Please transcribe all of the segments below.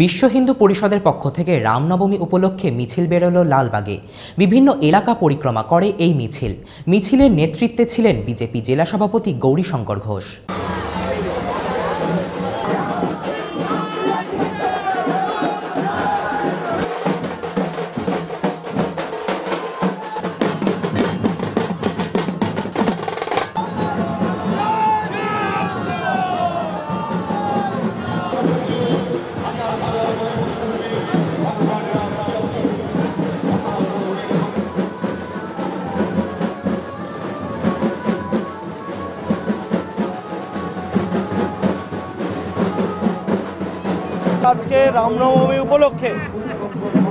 বিশ্ব হিন্দু পরিষদের পক্ষ থেকে রামনবমী উপলক্ষে মিছিল বেরোল লালবাগে। বিভিন্ন এলাকা পরিক্রমা করে এই মিছিল। মিছিলের নেতৃত্বে ছিলেন বিজেপি জেলা সভাপতি গৌরীশঙ্কর ঘোষ। আজকে রামনবমী উপলক্ষে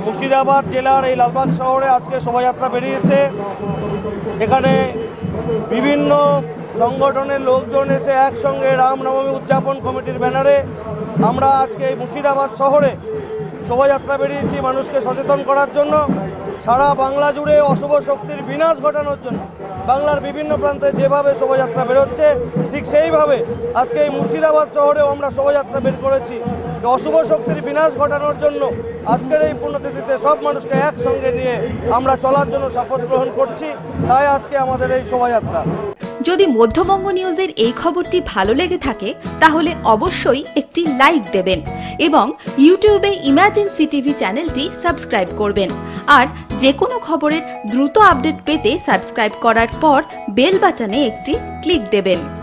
মুর্শিদাবাদ জেলার এই লালবাগ শহরে আজকে শোভাযাত্রা বেরিয়েছে। এখানে বিভিন্ন সংগঠনের লোকজন এসে একসঙ্গে রামনবমী উদযাপন কমিটির ব্যানারে আমরা আজকে মুর্শিদাবাদ শহরে শোভাযাত্রা বেরিয়েছি মানুষকে সচেতন করার জন্য। সারা বাংলা জুড়ে অশুভ শক্তির বিনাশ ঘটানোর জন্য। বাংলার বিভিন্ন প্রান্তে যেভাবে শোভাযাত্রা বেরোচ্ছে, ঠিক সেইভাবে আজকে এই মুর্শিদাবাদ শহরেও আমরা শোভাযাত্রা বের করেছি। অশুভ শক্তির বিনাশ ঘটানোর জন্য আজকের এই পুণ্যতিথিতে সব মানুষকে একসঙ্গে নিয়ে আমরা চলার জন্য শপথ গ্রহণ করছি। তাই আজকে আমাদের এই শোভাযাত্রা। যদি মধ্যবঙ্গ নিউজের এই খবরটি ভালো লেগে থাকে, তাহলে অবশ্যই একটি লাইক দেবেন এবং ইউটিউবে ইমার্জেন্সি টিভি চ্যানেলটি সাবস্ক্রাইব করবেন। আর যে কোনো খবরের দ্রুত আপডেট পেতে সাবস্ক্রাইব করার পর বেল বাটনে একটি ক্লিক দেবেন।